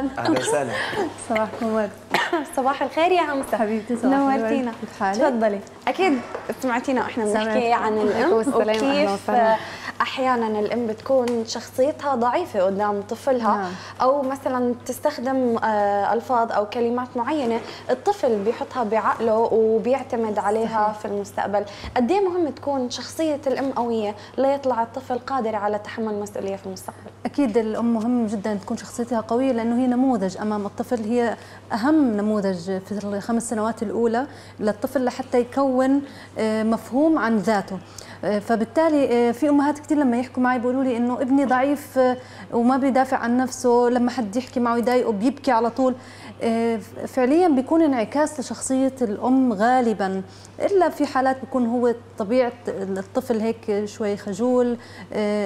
رمضان أهلا وسهلا. صباحكم ورد صباح الخير يا همسة حبيبتي صباح. نورتينا. كيف حالك؟ تفضلي. أكيد سمعتينا وإحنا بنحكي. عن أهلا وكيف وسهلا. أحيانا الأم بتكون شخصيتها ضعيفة قدام طفلها نعم. أو مثلا تستخدم آه، ألفاظ أو كلمات معينة الطفل بيحطها بعقله وبيعتمد عليها في المستقبل. قد إيه مهم تكون شخصية الأم قوية ليطلع الطفل قادر على تحمل مسؤولية في المستقبل؟ أكيد الأم مهم جدا تكون شخصيتها قوية لأنه هي نموذج. أمام الطفل هي أهم نموذج في الخمس سنوات الأولى للطفل لحتى يكون آه، مفهوم عن ذاته. فبالتالي آه، في أمهات كثير لما يحكوا معي بيقولوا لي إنه ابني ضعيف آه، وما بيدافع عن نفسه لما حد يحكي معه يضايقه بيبكي على طول. آه، فعليا بيكون انعكاس لشخصية الأم غالبا إلا في حالات بيكون هو طبيعة الطفل هيك شوي خجول.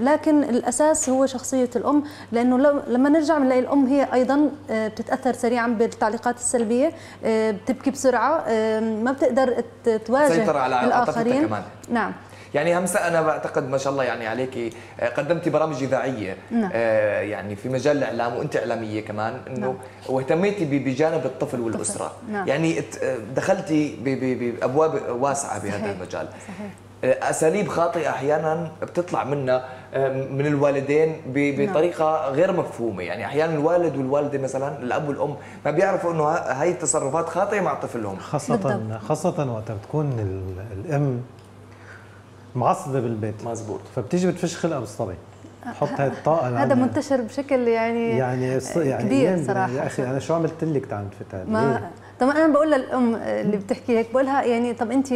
لكن الأساس هو شخصية الأم لأنه لما نرجع بنلاقي الأم هي أيضا بتتأثر سريعا بالتعليقات السلبية بتبكي بسرعة ما بتقدر تواجه تسيطر على الآخرين. كمان. نعم. يعني همسة أنا بعتقد ما شاء الله يعني عليك قدمتي برامج إذاعية نعم. آه، يعني في مجال الإعلام وأنت إعلامية كمان إنه نعم. واهتميتي بجانب الطفل والأسرة نعم. يعني ات- دخلتي بأبواب واسعة بهذا صحيح. المجال صحيح آه، أساليب خاطئة أحيانا بتطلع منا آه، من الوالدين ب- بطريقة غير مفهومة يعني أحيانا الوالد والوالدة مثلا الأب والأم ما بيعرفوا إنه ه- هاي التصرفات خاطئة مع طفلهم خاصة بالضبط. خاصة وقت بتكون ال- معصبة بالبيت. مزبوط. فبتيجي بتفش خلقها بالصبي تحط هاي الطاقة هذا. منتشر بشكل يعني يعني يعني كبير أيام صراحة. يا أخي أنا شو عملت لك تعال نفتح ما طب أنا بقول للأم اللي بتحكي هيك بقولها يعني طب انت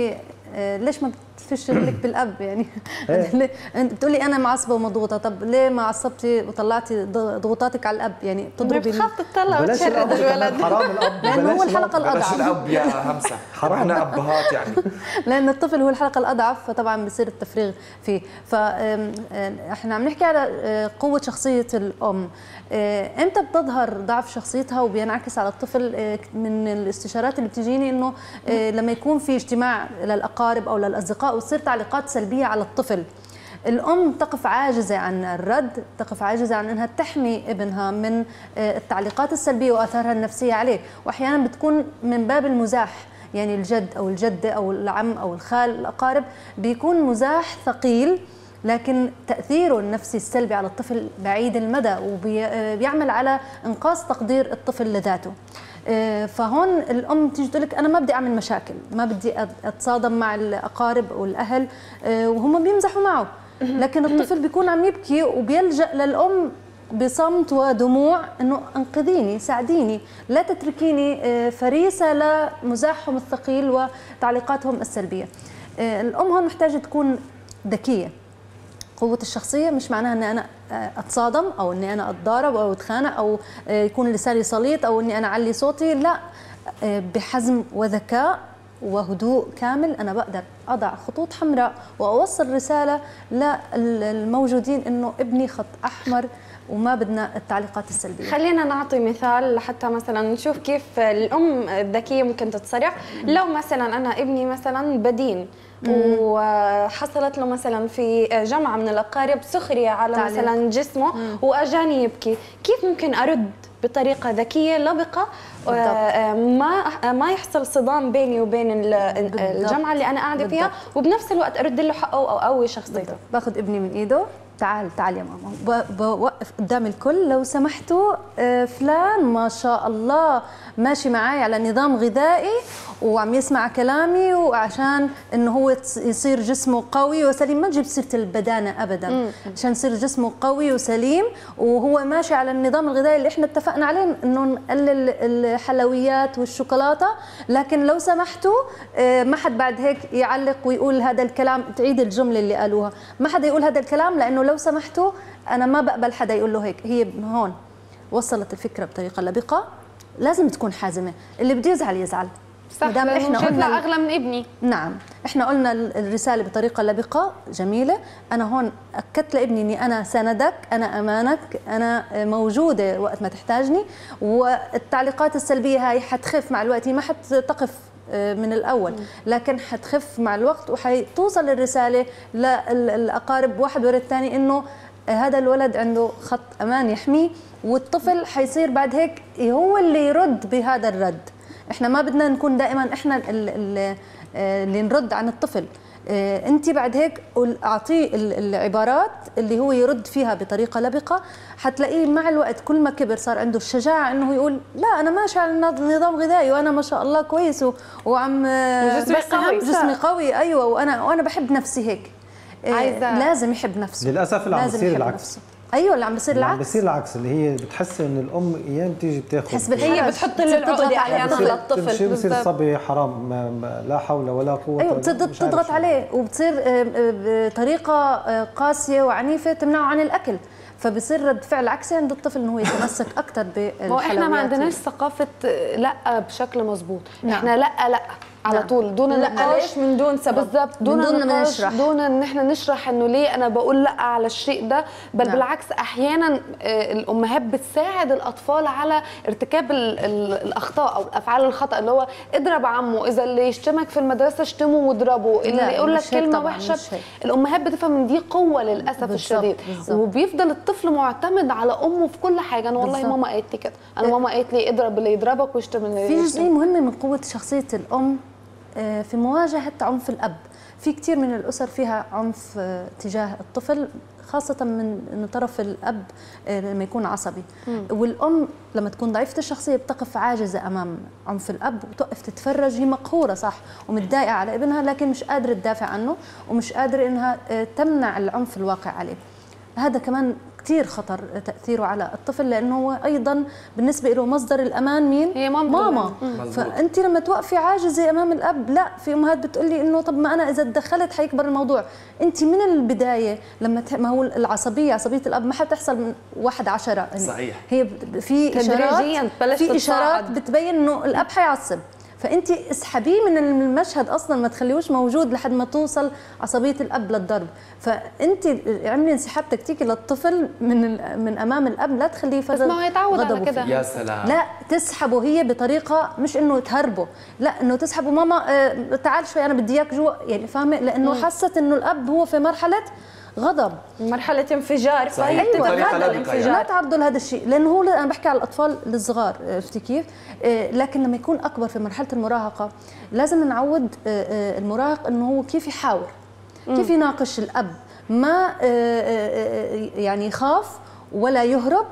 آه، ليش ما بتفش لك بالأب يعني. إيه. أنت بتقولي أنا معصبه ومضغوطة. طب ليه ما عصبتي وطلعتي ض- ضغوطاتك على الأب؟ يعني بتضربي بتخاف تطلع وتشرد الولد. حرام الأب لأنه بلاش هو الحلقة الأب. بلاش. الأب يا همسة. إحنا أبهات يعني. لأن الطفل هو الحلقة الأضعف فطبعا بصير التفريغ فيه. فاحنا عم نحكي على آه، قوة شخصية الأم. آه، إمتى بتظهر ضعف شخصيتها وبينعكس على الطفل؟ آه، من الاستشارات اللي بتجيني إنه لما يكون في اجتماع للأقارب أو للأصدقاء وتصير تعليقات سلبية على الطفل. الأم تقف عاجزة عن الرد تقف عاجزة عن أنها تحمي ابنها من آه، التعليقات السلبية وآثارها النفسية عليه. وأحيانا بتكون من باب المزاح يعني الجد أو الجدة أو العم أو الخال الأقارب بيكون مزاح ثقيل لكن تأثيره النفسي السلبي على الطفل بعيد المدى وبيعمل على إنقاص تقدير الطفل لذاته. آه، فهون الأم تيجي تقول لك أنا ما بدي أعمل مشاكل ما بدي أتصادم مع الأقارب والاهل آه، وهم بيمزحوا معه. لكن الطفل بيكون عم يبكي وبيلجأ للأم بصمت ودموع إنه أنقذيني ساعديني لا تتركيني آه، فريسة لمزاحهم الثقيل وتعليقاتهم السلبية. آه، الأم هون محتاجة تكون ذكية. قوة الشخصية مش معناها إني أنا آه، أتصادم أو إني أنا أتضارب أو أتخانق أو آه، يكون لساني سليط أو إني أنا أعلي صوتي لا. آه، بحزم وذكاء وهدوء كامل أنا بقدر أضع خطوط حمراء وأوصل رسالة للموجودين إنه ابني خط أحمر وما بدنا التعليقات السلبية. خلينا نعطي مثال لحتى مثلا نشوف كيف الأم الذكية ممكن تتصرف. لو مثلا أنا ابني مثلا بدين وحصلت له مثلا في جمعه من الأقارب سخرية على تعليق. مثلا جسمه واجاني يبكي كيف ممكن أرد بطريقة ذكية لبقة؟ بالضبط. آه، ما ما يحصل صدام بيني وبين ال- الجمعه اللي أنا قاعدة فيها. وبنفس الوقت أرد له حقه واقوي شخصيته. باخذ ابني من إيده. تعال تعال يا ماما. بوقف قدام الكل. لو سمحتوا آه، فلان ما شاء الله ماشي معي على نظام غذائي وعم يسمع كلامي وعشان إنه هو يصير جسمه قوي وسليم. ما تجيب سيرة البدانة ابدا عشان يصير جسمه قوي وسليم. وهو ماشي على النظام الغذائي اللي إحنا اتفقنا عليه إنه نقلل الحلويات والشوكولاتة. لكن لو سمحتوا آه، ما حد بعد هيك يعلق ويقول هذا الكلام. تعيد الجملة اللي قالوها. ما حدا يقول هذا الكلام لأنه لو سمحتوا أنا ما بقبل حدا يقول له هيك. هي هون وصلت الفكرة بطريقة لبقة. لازم تكون حازمة. اللي بده يزعل يزعل. صح مدام إحنا قلنا أغلى من ابني. نعم إحنا قلنا ال- الرسالة بطريقة لبقه جميلة. أنا هون أكدت لابني إني أنا سندك أنا أمانك أنا موجودة وقت ما تحتاجني والتعليقات السلبية هاي حتخف مع الوقت هي ما حتقف آه، من الأول. لكن حتخف مع الوقت وحتوصل الرسالة للاقارب واحد ورا الثاني إنه آه، هذا الولد عنده خط أمان يحميه والطفل حيصير بعد هيك هو اللي يرد بهذا الرد. إحنا ما بدنا نكون دائما إحنا ال- ال- آه، اللي نرد عن الطفل. انت بعد هيك قول- أعطيه ال- العبارات اللي هو يرد فيها بطريقة لبقة. حتلاقيه مع الوقت كل ما كبر صار عنده الشجاعة إنه يقول لا أنا ماشي على نظ- نظام غذائي وأنا ما شاء الله كويس وعم وجسمي بس قوي. جسمي قوي. أيوه وأنا وأنا بحب نفسي هيك. آه، عايزة- لازم يحب نفسه. للأسف اللي عم لازم بيصير يحب العكس. أيوه اللي عم بيصير اللي عم العكس بيصير العكس اللي هي بتحس إن الأم أيام بتيجي بتاخذ تحس بالحرج. هي بتحط بتصير أحياناً على الطفل. الطفل. بصير بصير بالضبط. صبي حرام ما ما لا حول ولا قوة أيوه إلا- بتصير مش عارف تضغط شو. عليه وبتصير آه، آه، بطريقه آه، قاسية وعنيفة تمنعه عن الأكل فبصير رد فعل عكسي عند الطفل إنه هو يتمسك أكثر بالحلويات إحنا ما عندناش ثقافة لأ بشكل مظبوط نعم. إحنا لأ لأ على نعم. طول دون لا نقاش ليش؟ من دون سبب بالضبط دون, دون ما نشرح. دون إن إحنا نشرح إنه ليه أنا بقول لأ على الشيء ده بل نعم. بالعكس أحيانا آه، الأمهات بتساعد الأطفال على ارتكاب ال ال الأخطاء أو أفعال الخطأ اللي هو اضرب عمه إذا اللي يشتمك في المدرسة اشتمه واضربه اللي يقول لك كلمة وحشة. الأمهات بتفهم إن دي قوة للأسف الشديد. وبيفضل الطفل معتمد على أمه في كل حاجة أنا والله. ماما قالت لي كده أنا ماما قالت لي اضرب اللي يضربك واشتم اللي في. جزئيه مهمه من قوة شخصية الأم في مواجهة عنف الأب. في كثير من الأسر فيها عنف آه، تجاه الطفل خاصة من من طرف الأب آه، لما يكون عصبي. والأم لما تكون ضعيفة الشخصية بتقف عاجزة أمام عنف الأب وتقف تتفرج. هي مقهورة صح ومتضايقة على ابنها لكن مش قادرة تدافع عنه ومش قادرة إنها آه، تمنع العنف الواقع عليه. هذا كمان كثير خطر تأثيره على الطفل لأنه هو أيضا بالنسبة له مصدر الأمان مين هي مامته ماما مظبوط. فأنت لما توقفي عاجزة أمام الأب لا في أمهات بتقول لي إنه طب ما أنا إذا تدخلت حيكبر الموضوع أنت من البداية لما ت... ما هو العصبية عصبية الأب ما حتحصل من واحد عشرة يعني صحيح. هي ب- في تدريجياً إشارات في إشارات. بتبين إنه الأب حيعصب فأنت اسحبيه من المشهد أصلا ما تخليهوش موجود لحد ما توصل عصبية الأب للضرب. فأنت اعملي انسحاب تكتيكي للطفل من من أمام الأب لا تخليه بس يفرغ ما هو يتعود على كده. يا سلام. لا تسحبه هي بطريقة مش إنه تهربه لا إنه تسحبه. ماما آه، تعال شوي أنا بدي إياك جوا. يعني فاهمة؟ لأنه حست إنه الأب هو في مرحلة غضب مرحلة انفجار. فهي لبقة الانفجار لا تعرضوا لهذا الشيء لأنه هو أنا بحكي على الأطفال الصغار عرفتي كيف؟ آه، لكن لما يكون أكبر في مرحلة المراهقة لازم نعود آه، آه، المراهق إنه هو كيف يحاور كيف يناقش الأب. ما آه، آه، آه، يعني يخاف ولا يهرب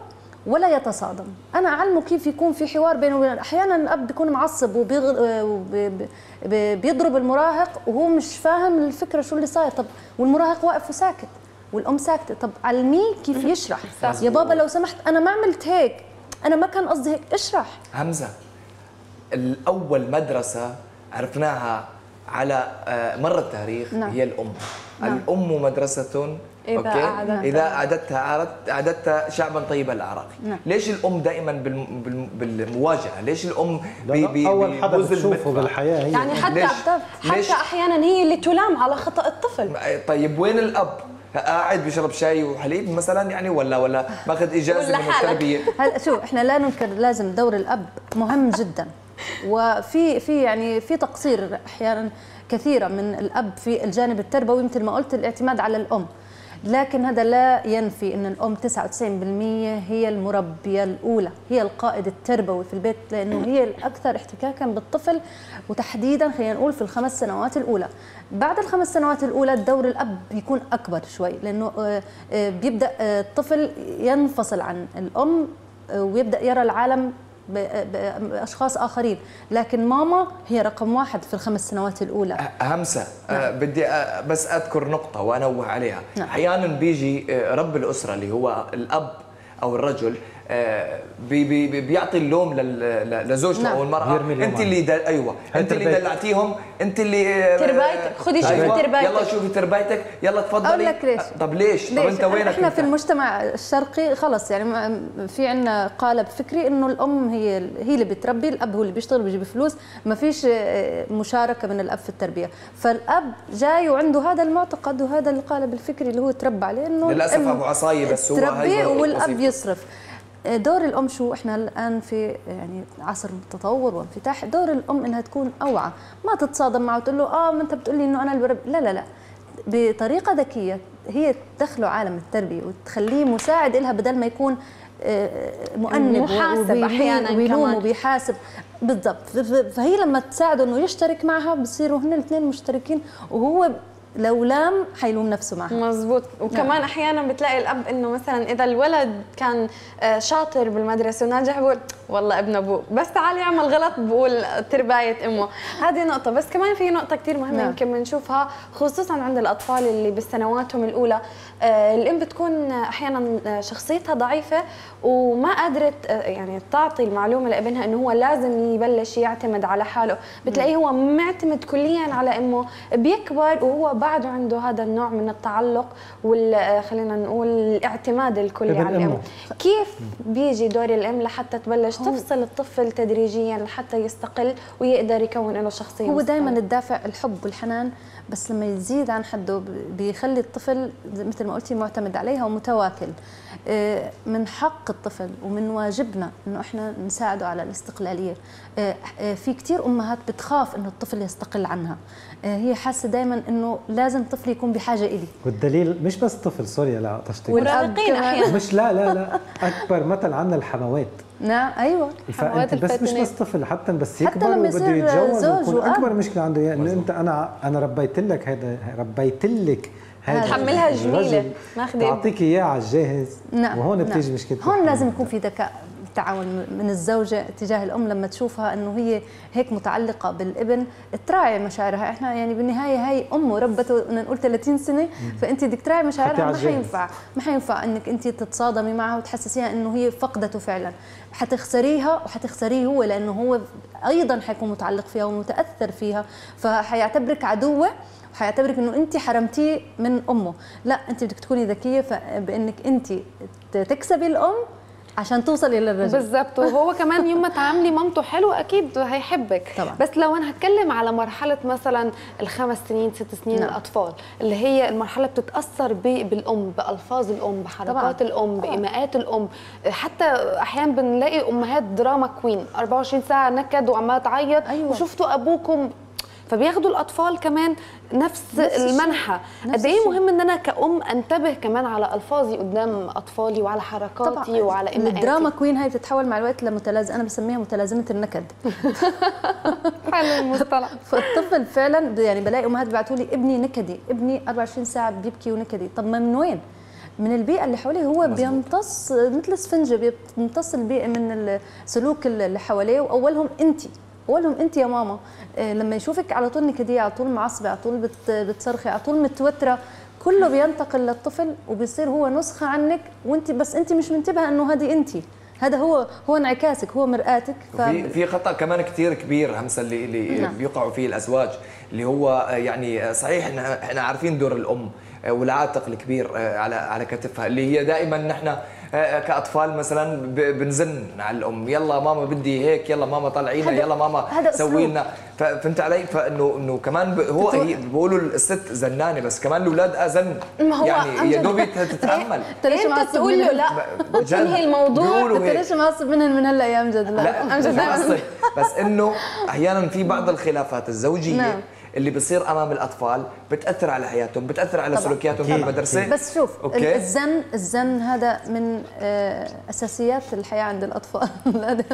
ولا يتصادم. أنا اعلمه كيف يكون في حوار بينه وبين أحيانا الأب بيكون معصب وبيضرب المراهق وهو مش فاهم الفكرة شو اللي صاير. طب والمراهق واقف وساكت والأم ساكتة. طب علميه كيف يشرح؟ يا بابا لو سمحت أنا ما عملت هيك. أنا ما كان قصدي هيك. اشرح. همسة. الأول مدرسة عرفناها على آه، مر التاريخ نعم. هي الأم نعم. الأم مدرسة إذا أوكي؟ أعددتها. إذا أعددتها أعددت- أعددت شعبا طيب الاعراق نعم. ليش الأم دائما بالم- بالم- بالمواجهة ليش الأم لا، baby أول حدا بتشوفه؟ بالحياة هي يعني حتى ليش؟ حتى ليش؟ أحيانا هي اللي تلام على خطأ الطفل طيب وين الأب قاعد بيشرب شاي وحليب مثلا يعني ولا ولا ماخذ إجازة ولا من. التربية هلا شوف إحنا لا ننكر لازم دور الأب مهم جدا وفي في يعني في تقصير أحيانا كثيرة من الأب في الجانب التربوي مثل ما قلت الاعتماد على الأم. لكن هذا لا ينفي إن الأم 99% هي المربية الأولى هي القائد التربوي في البيت لأنه هي الأكثر احتكاكا بالطفل وتحديدا خلينا نقول في الخمس سنوات الأولى. بعد الخمس سنوات الأولى دور الأب بيكون أكبر شوي لأنه آه، آه، بيبدأ آه، الطفل ينفصل عن الأم ويبدأ يرى العالم باشخاص آخرين. لكن ماما هي رقم واحد في الخمس سنوات الأولى. همسة آه بدي آه بس أذكر نقطة وأنوه عليها. نعم. أحيانا بيجي آه رب الأسرة اللي هو الأب أو الرجل بي بي بيعطي اللوم لزوجته نعم. أو المرأة أنت اللي دل... أيوه أنت اللي. دلعتيهم أنت اللي آه، تربايتك. خدي شوفي أيوة. تربايتك. يلا شوفي تربايتك يلا تفضلي أقول لك ليش. طب ليش, طب ليش؟ أنت وينك إحنا؟ في المجتمع الشرقي خلص يعني في عندنا قالب فكري إنه الأم هي هي اللي بتربي الأب هو اللي بيشتغل بيجيب فلوس ما فيش آه، مشاركة من الأب في التربية فالأب جاي وعنده هذا المعتقد وهذا القالب الفكري اللي هو تربى عليه إنه للأسف أبو عصاية بس هو تربي هي والأب. يصرف دور الأم شو؟ إحنا الآن في يعني عصر تطور وانفتاح. دور الأم إنها تكون أوعى. ما تتصادم معه وتقول له آه ما أنت بتقول لي إنه أنا اللي بربي لا لا لا. بطريقة ذكية هي تدخله عالم التربية وتخليه مساعد لها بدل ما يكون آه، مؤنب محاسب وبيلوم كمان. وبيحاسب. بالضبط. فهي لما تساعده إنه يشترك معها بصيروا هن الاثنين مشتركين وهو لو لام حيلوم نفسه معها. مزبوط وكمان أحيانا بتلاقي الأب إنه مثلا إذا الولد كان آه، شاطر بالمدرسة وناجح بقول والله ابن ابوه بس تعال يعمل غلط بقول ترباية أمه هذه نقطة بس كمان في نقطة كثير مهمة نعم. يمكن بنشوفها خصوصا عند الأطفال اللي بسنواتهم الأولى آه، الأم بتكون أحيانا شخصيتها ضعيفة وما قدرت آه، يعني تعطي المعلومة لأبنها إنه هو لازم يبلش يعتمد على حاله بتلاقيه هو معتمد كليا على أمه بيكبر وهو بعده عنده هذا النوع من التعلق وال آه، خلينا نقول الاعتماد الكلي على الأم. كيف بيجي دور الأم لحتى تبلش تفصل الطفل تدريجيا لحتى يستقل ويقدر يكون له شخصية هو دائما؟ الدافع الحب والحنان بس لما يزيد عن حده بيخلي الطفل مثل ما قلتي معتمد عليها ومتواكل. آه، من حق الطفل ومن واجبنا إنه إحنا نساعده على الاستقلالية. آه، آه، في كثير أمهات بتخاف إنه الطفل يستقل عنها. هي حاسة دائما إنه لازم الطفل يكون بحاجة إلي. والدليل مش بس طفل سوري لا كمان. أحيانا. مش لا لا لا. أكبر مثل عنا الحموات. نعم أيوه فانت بس مش. بس طفل حتى بس حتى يكبر لما وبده يصير يتجوز زوج ويكون. أكبر مشكله عنده اياها إنه أنت أنا أنا ربيت لك هذا ربيت لك هذا تحملها جميلة، الرجل، ماخذة. تعطيك إياه على الجاهز نعم وهون نعم. بتيجي مشكله هون لازم يكون في ذكاء تعاون من الزوجة تجاه الأم لما تشوفها أنه هي هيك متعلقة بالابن تراعي مشاعرها. إحنا يعني بالنهاية هاي أمه ربته بدنا نقول 30 سنة فأنت بدك تراعي مشاعرها ما. حينفع ما حينفع أنك أنت تتصادمي معها وتحسسيها أنه هي فقدته فعلا. حتخسريها وحتخسريه هو لأنه هو أيضا حيكون متعلق فيها ومتأثر فيها فحيعتبرك عدوة حيعتبرك إنه انت حرمتيه من أمه. لا انت بدك تكوني ذكية بانك انت تكسبي الأم عشان توصلي للرجل بالظبط وهو كمان يوم ما تعاملي مامته حلو أكيد هيحبك طبعاً. بس لو أنا هتكلم على مرحلة مثلا الخمس سنين ست سنين نعم. الأطفال اللي هي المرحلة بتتأثر بالأم بألفاظ الأم بحركات طبعاً. الأم بإيماءات الأم حتى أحيانا بنلاقي أمهات drama queen 24 ساعة نكد وعمالة تعيط أيوة. وشفتوا أبوكم فبياخدوا الأطفال كمان نفس, نفس نفس قد إيه. مهم إن أنا كأم أنتبه كمان على ألفاظي قدام أطفالي وعلى حركاتي وعلى ايماءاتي ال drama queen هاي بتتحول مع الوقت لمتلازمة. أنا بسميها متلازمة النكد. حلو المصطلح. فالطفل فعلا يعني بلاقي أمهات بيبعتوا لي ابني نكدي ابني 24 ساعة بيبكي ونكدي. طب ما من وين؟ من البيئة اللي حواليه. هو مزبوط. بيمتص مثل اسفنجه بيمتص البيئة من السلوك اللي حواليه وأولهم انت اولهم انت يا ماما آه، لما يشوفك على طول نكدية على طول معصبة على طول بت- بتصرخي على طول متوترة كله بينتقل للطفل وبيصير هو نسخة عنك وانت بس انت مش منتبهة انه هذه انت هذا هو هو انعكاسك هو مرآتك في في خطأ كمان كثير كبير همسه اللي اللي نعم. بيقعوا فيه الأزواج اللي هو آه، يعني آه، صحيح إحنا عارفين دور الأم والعاتق الكبير على على كتفها اللي هي دائما نحن كأطفال مثلا بنزن. على الام يلا ماما بدي هيك يلا ماما طلعينا يلا ماما سوي. لنا فهمت علي؟ فانه إنه كمان هو هي بيقولوا الست زنانة بس كمان الأولاد ازن ما هو يعني يا. دوب تتحمل أنت ليش أنت تقول له؟ لا. وتنهي الموضوع. أنت. ليش معصب منهن من هلا يا أمجد. لا, لا امجد بس إنه أحيانا في بعض الخلافات الزوجية نعم. اللي بصير أمام الأطفال بتأثر على حياتهم بتأثر على طبعاً. سلوكياتهم في. المدرسة. بس شوف أوكي. الزن الزن هذا من آه، أساسيات الحياة عند الأطفال. هذا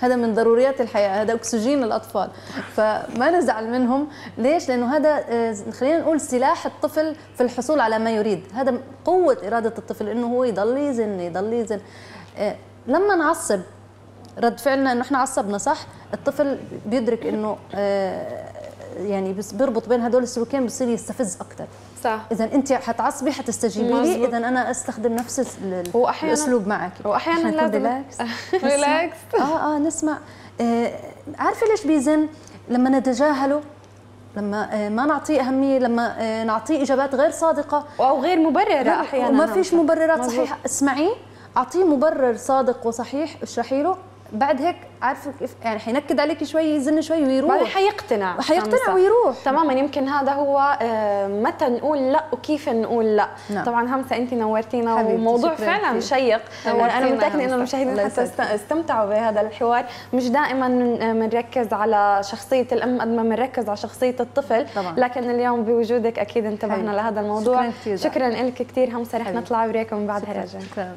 هذا من ضروريات الحياة هذا أكسجين الأطفال. فما نزعل منهم. ليش؟ لأنه هذا آه، خلينا نقول سلاح الطفل في الحصول على ما يريد. هذا قوة إرادة الطفل إنه هو يضل يزن يضل يزن. آه، لما نعصب رد فعلنا إنه إحنا عصبنا صح؟ الطفل بيدرك إنه يعني بس بيربط بين هدول السلوكين بصير يستفز أكثر صح. إذا أنت حتعصبي حتستجيبي لي. إذا أنا أستخدم نفس أحياناً- الأسلوب معك. نكون لازم- relax relax آه آه نسمع. آه عارفة ليش بيزن؟ لما نتجاهله لما آه ما نعطيه أهمية لما آه نعطيه إجابات غير صادقة. أو غير مبررة أحيانا. وما فيش مبررات. صحيحة. اسمعيه أعطيه مبرر صادق وصحيح اشرحي له. بعد هيك عارفه كيف يعني حينكد عليك شوي يزن شوي بعدين ويروح حيقتنع حيقتنع خمسة. ويروح. تماما يمكن هذا هو آه، متى نقول لا وكيف نقول لا نعم. طبعا همسه انت نورتينا وموضوع فعلا. شيق أنا متأكدة إنه. المشاهدين حتى استمتعوا بهذا الحوار مش دائما بنركز على شخصية الأم قد ما بنركز على شخصية الطفل طبعاً. لكن اليوم بوجودك أكيد انتبهنا. لهذا الموضوع شكراً. شكرا لك كثير همسه رح. نطلع بريك ومن بعدها شكرا